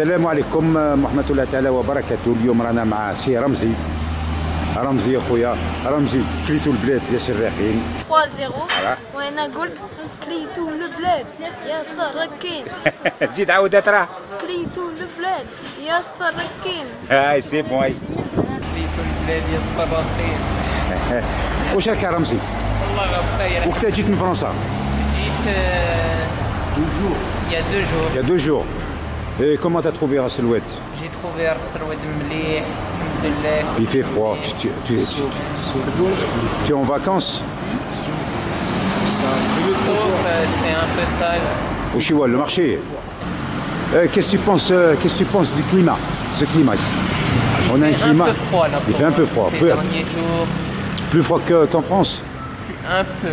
السلام عليكم ورحمة الله تعالى وبركاته. اليوم رانا مع سي رمزي. رمزي اخويا رمزي كليتو البلاد يا سراحين 3 0 وأنا قلت كليتو البلاد. يا سراكين زيد عاود ترى كليتو البلاد. يا سراكين هاي سي بون هاي كليتو البلاد يا الصراخين واش راك يا رمزي؟ والله غير بخير. وقتها جيت من فرنسا؟ جيت آه، il y a deux jours Et comment t'as trouvé Rasselouet J'ai trouvé Rasselouet Mlih, Il fait froid. Tu, tu, tu, tu es en vacances C'est un peu sale. Au Chihuahua, le marché. Eh, qu'est-ce que tu penses euh, Qu'est-ce que tu penses du climat Ce climat ici. On a un climat. Un peu froid, là, il fait un peu froid. Peu, plus froid qu'en France. Un peu.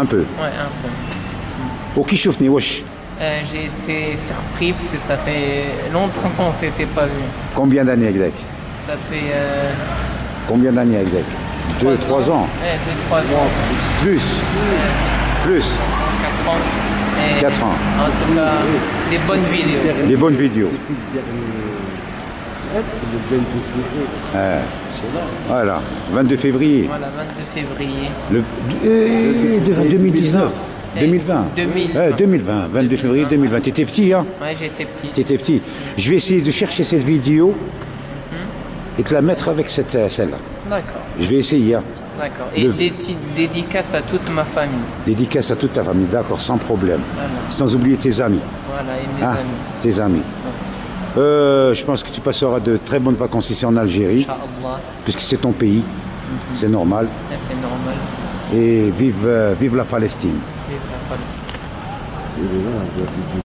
Un peu. Ouais, un peu. Au Kishofni, wesh. Euh, j'ai été surpris parce que ça fait longtemps qu'on s'était pas vu. Combien d'années, Agdek ça fait euh, Combien d'années, Agdek Deux, trois ans. ouais, deux trois ans. Plus. Plus. Quatre ans. Et Quatre ans. en tout cas des bonnes vidéos. Des bonnes vidéos. Euh, voilà, 22 février. voilà 22 février. Le, euh, de- 2019. 2020. 2020. Ouais, 2020. 22 février 2020. T'étais petit, hein? Ouais j'étais petit T'étais petit. Je vais essayer de chercher cette vidéo et te la mettre avec cette, euh, celle-là. d'accord Je vais essayer. Hein. D'accord. Et Le- dédicaces à toute ma famille. Dédicace à toute ta famille, d'accord, sans problème. Voilà. Sans oublier tes amis. Voilà, et mes Hein, amis. tes amis. Euh, je pense que tu passeras de très bonnes vacances ici en Algérie, Inch'Allah. puisque c'est ton pays. C'est normal. Et C'est normal. Et vive, euh, vive la Palestine. Vive la Palestine.